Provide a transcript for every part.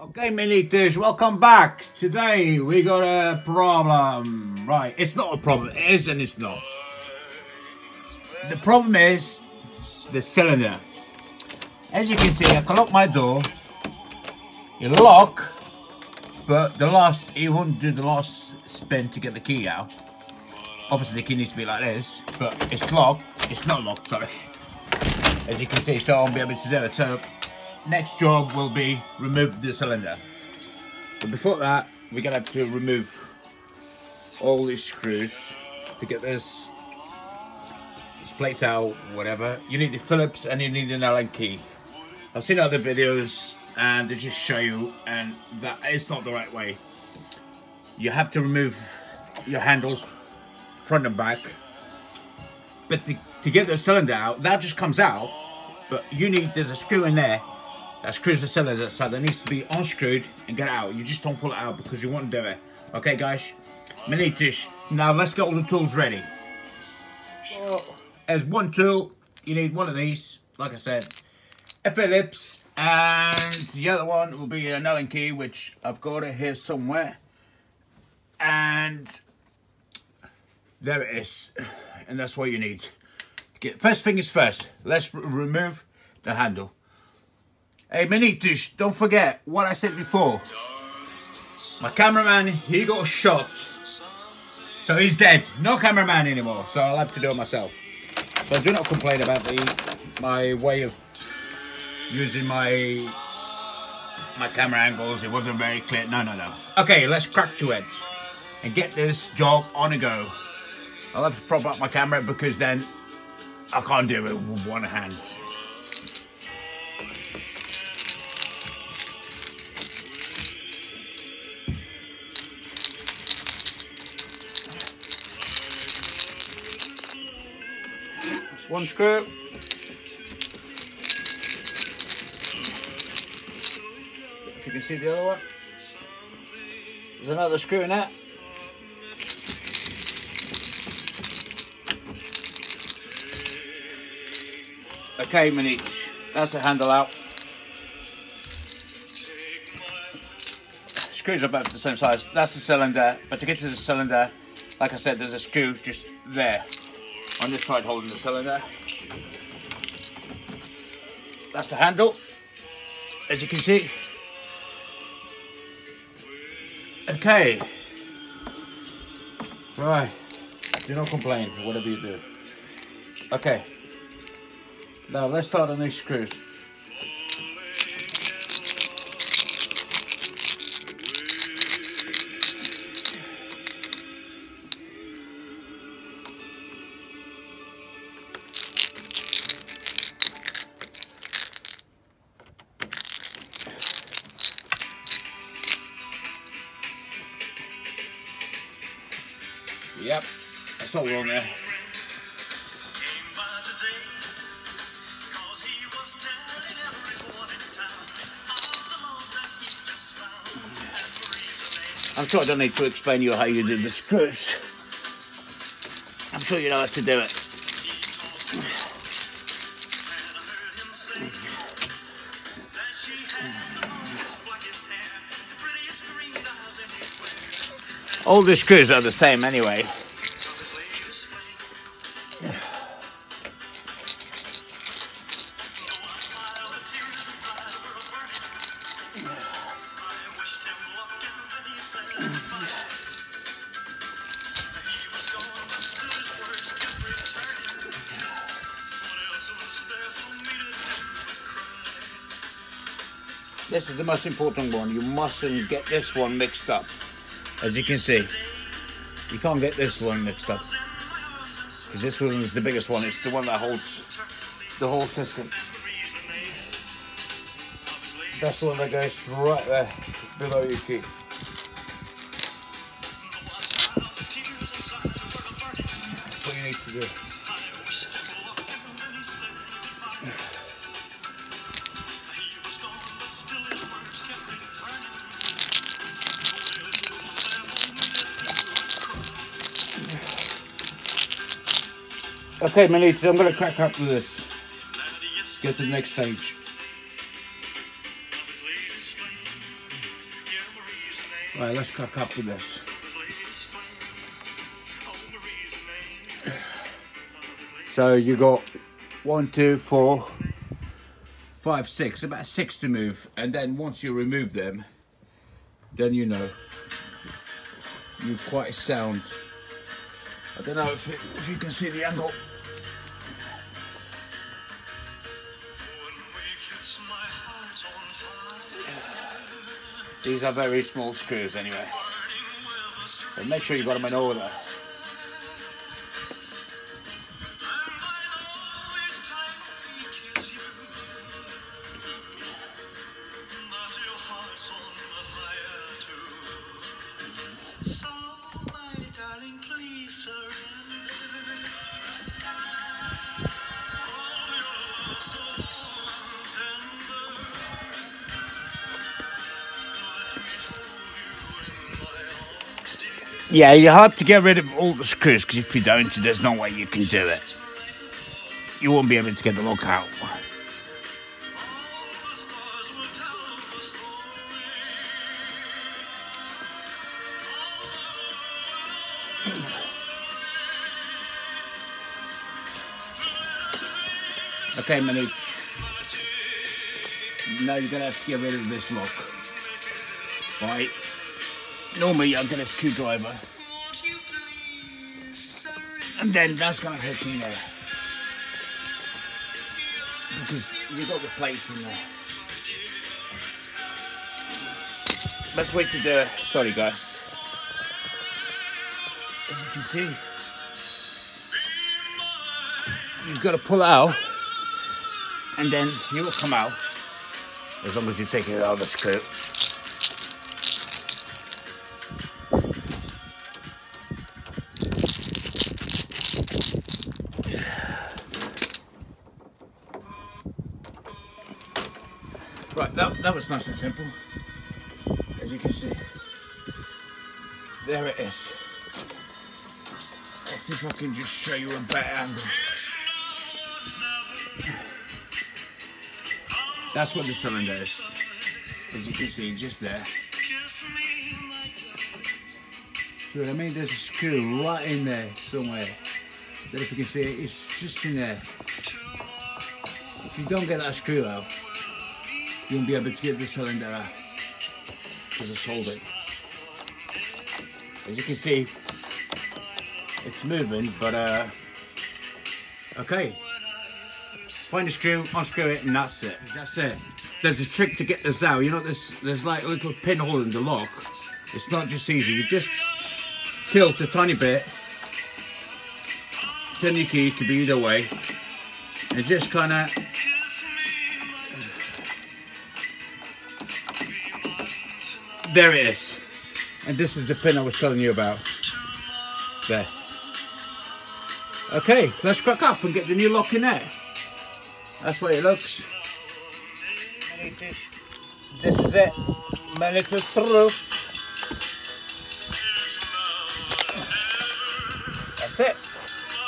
Okay, Miniators, welcome back. Today we got a problem. Right, it's not a problem. It is and it's not. The problem is the cylinder. As you can see, I can lock my door. You lock, but the last, it won't do the last spin to get the key out. Obviously the key needs to be like this, but it's locked. It's not locked, sorry. As you can see, so I won't be able to do it. So next job will be remove the cylinder. But before that, we're gonna have to remove all these screws to get this, this plate out, whatever. You need the Phillips and you need an Allen key. I've seen other videos and they just show you and that is not the right way. You have to remove your handles front and back. But to, to get the cylinder out, that just comes out. But you need, there's a screw in there that screws the cylinder so that needs to be unscrewed and get out. You just don't pull it out because you want to do it. Okay guys, Manitish. Now let's get all the tools ready. Oh. As one tool, you need one of these, like I said, a Phillips, and the other one will be an Allen key, which I've got it here somewhere. And there it is, and that's what you need. Get, first thing is first, let's remove the handle. Hey, Minitish, don't forget what I said before. My cameraman, he got shot. So he's dead. No cameraman anymore. So I'll have to do it myself. So do not complain about the my way of using my my camera angles. It wasn't very clear. No, no, no. Okay, let's crack two heads and get this job on a go. I'll have to prop up my camera because then I can't do it with one hand. One screw. If you can see the other one. There's another screw in that. Okay, Manich, that's the handle out. Screws are about the same size. That's the cylinder, but to get to the cylinder, like I said, there's a screw just there on this side holding the cylinder. That's the handle, as you can see. Okay. Right. Do not complain, whatever you do. Okay. Now let's start on these screws. There. I'm sure I don't need to explain you how you do the screws. I'm sure you know how to do it. All the screws are the same anyway. This is the most important one. You mustn't get this one mixed up. As you can see, you can't get this one mixed up. Because this one is the biggest one. It's the one that holds the whole system. That's the one that goes right there below your key. That's what you need to do. Okay, Manita, I'm going to crack up with this. Get to the next stage. Right, let's crack up with this. So you got one, two, four, five, six, about six to move. And then once you remove them, then you know you quite sound. I don't know if, it, if you can see the angle. These are very small screws anyway. But make sure you've got them in order. Yeah, you have to get rid of all the screws because if you don't, there's no way you can do it. You won't be able to get the lock out. Okay, Manouch. Now you're gonna have to get rid of this lock. Right. Normally I'll get a screwdriver. And then that's gonna hook in there. Because you've got the plates in there. Best way to do it, sorry guys. As you can see, you've got to pull out and then you will come out as long as you take it out of the screw. Right, that, that was nice and simple. As you can see. There it is. Let's see if I can just show you a better angle. That's what the cylinder is. As you can see, just there. So I mean? There's a screw right in there somewhere. That if you can see it, it's just in there. If you don't get that screw out, you won't be able to get the cylinder out. Because it's holding. As you can see, it's moving, but uh, okay. Find a screw, unscrew it, and that's it. That's it. There's a trick to get this out. You know, there's there's like a little pinhole in the lock. It's not just easy. You just tilt a tiny bit. Turn your key, could be either way. And just kind of There it is. And this is the pin I was telling you about. There. Okay, let's crack up and get the new lock in there. That's what it looks. This is it. My little through. That's it.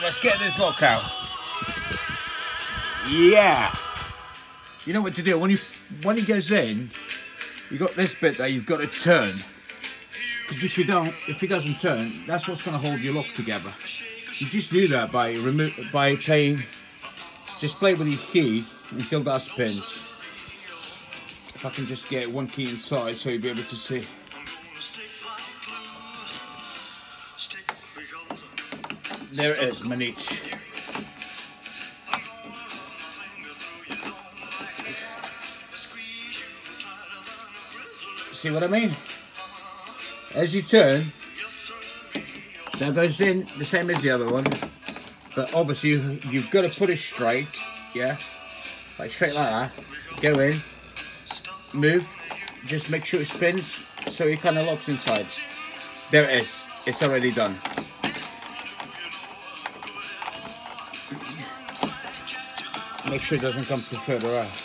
Let's get this lock out. Yeah. You know what to do. When you when it goes in, you got this bit there you've got to turn. Because if you don't, if it doesn't turn, that's what's going to hold your lock together. You just do that by remove by playing just play with your key until that spins. If I can just get one key inside so you'll be able to see. There it is, Manich. See what I mean? As you turn, that goes in the same as the other one. But obviously you, you've got to put it straight, yeah? Like straight like that. Go in, move, just make sure it spins so it kind of locks inside. There it is, it's already done. Make sure it doesn't come too further out.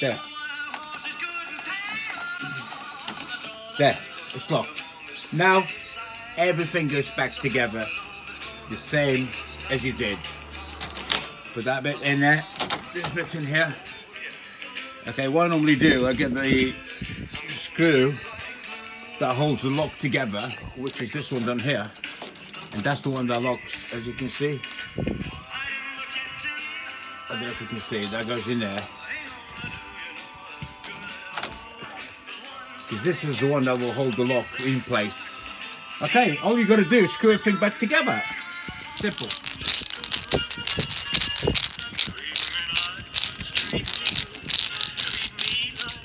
There. There, it's locked. Now, everything goes back together the same as you did. Put that bit in there, this bit in here. Okay, what I normally do, I get the screw that holds the lock together, which is this one down here. And that's the one that locks, as you can see. I don't know if you can see, that goes in there. Because this is the one that will hold the lock in place. Okay, all you got to do is screw everything back together. Simple.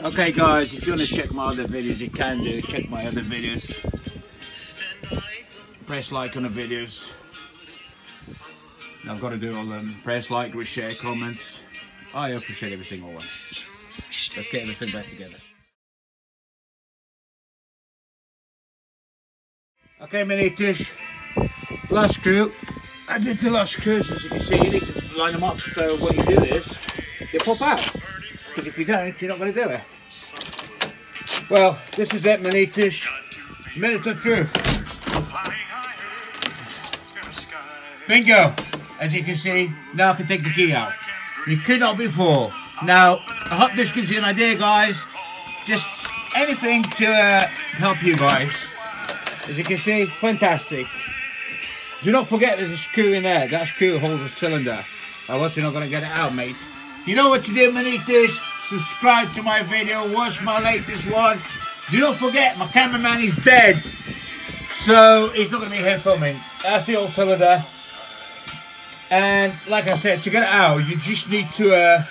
Okay guys, if you want to check my other videos, you can do. Check my other videos. Press like on the videos. I've got to do all them. Press like, share, comments. I appreciate every single one. Let's get everything back together. Okay, mini dish. Last screw. I did the last screws, as you can see. You need to line them up so when you do this, they pop out. Because if you don't, you're not going to do it. Well, this is it, Manitish. Minute of truth. Bingo! As you can see, now I can take the key out. You could not before. Now, I hope this gives you an idea, guys. Just anything to uh, help you guys. As you can see, fantastic. Do not forget there's a screw in there. That screw holds a cylinder. Otherwise you're not going to get it out, mate. You know what to do, Manitas? Subscribe to my video, watch my latest one. Do not forget, my cameraman is dead. So, he's not going to be here filming. That's the old cylinder. And, like I said, to get it out, you just need to uh,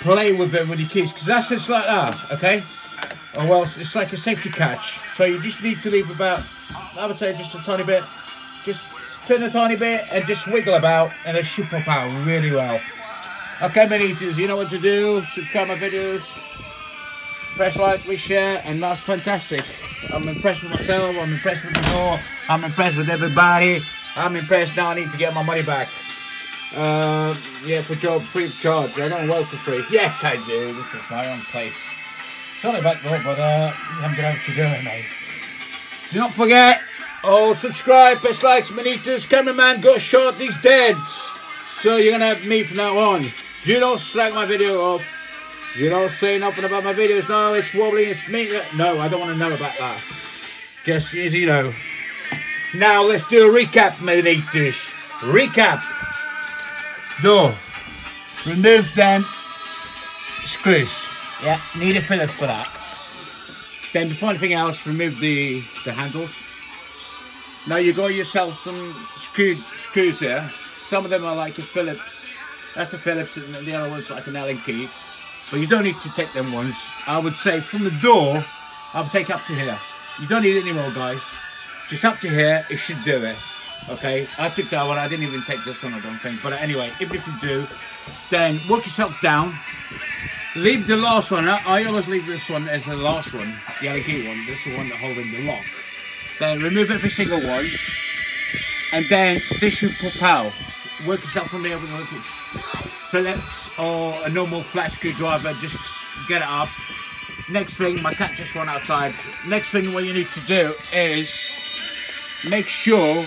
play with it with your keys. Because that's just like that, okay? Or well, it's like a safety catch. So you just need to leave about, I would say just a tiny bit. Just spin a tiny bit and just wiggle about and it should pop out really well. Okay, many eaters, you know what to do. Subscribe my videos. Press like, we share, and that's fantastic. I'm impressed with myself. I'm impressed with the door. I'm impressed with everybody. I'm impressed now. I need to get my money back. Uh, yeah, for job free of charge. I don't work for free. Yes, I do. This is my own place. Only back door, but uh, I'm gonna have to do it. Do not forget, oh, subscribe, press likes, manitas, cameraman got shot, he's dead. So you're gonna have me from now on. Do not slack my video off. You don't say nothing about my videos. No, it's wobbly, it's me. No, I don't want to know about that. Just as you know. Now let's do a recap, dish. Recap. Door. Remove them screws. Yeah, need a filler for that. Then before anything else, remove the, the handles. Now you got yourself some screw, screws here. Some of them are like a Phillips that's a Phillips and the other one's like an Allen key. But you don't need to take them ones. I would say from the door, I would take up to here. You don't need any more, guys. Just up to here, it should do it. Okay, I took that one. I didn't even take this one, I don't think. But anyway, even if you do, then work yourself down. Leave the last one. I always leave this one as the last one, the Allen key one. This is the one that holding the lock. Then remove every single one. And then this should pop out work yourself from there with the Phillips or a normal flat screwdriver, just get it up. Next thing, my cat just ran outside. Next thing what you need to do is make sure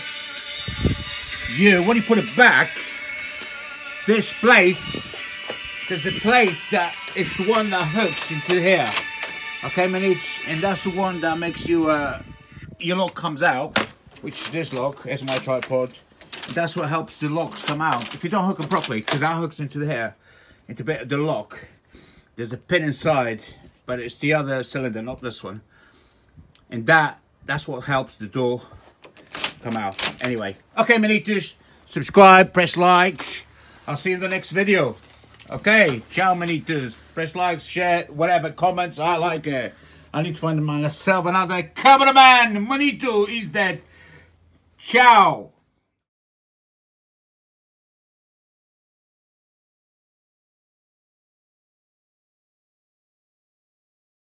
you, when you put it back, this plate, there's a plate that is the one that hooks into here. Okay, Manich, and that's the one that makes you, uh, your lock comes out, which is this lock is my tripod. That's what helps the locks come out. If you don't hook them properly, because that hooks into the into bit of the lock, there's a pin inside, but it's the other cylinder, not this one. And that, that's what helps the door come out. Anyway, okay, Manitas, subscribe, press like. I'll see you in the next video. Okay, ciao, Manitas. Press like, share, whatever, comments, I like it. I need to find myself another cameraman. Manito is dead. Ciao.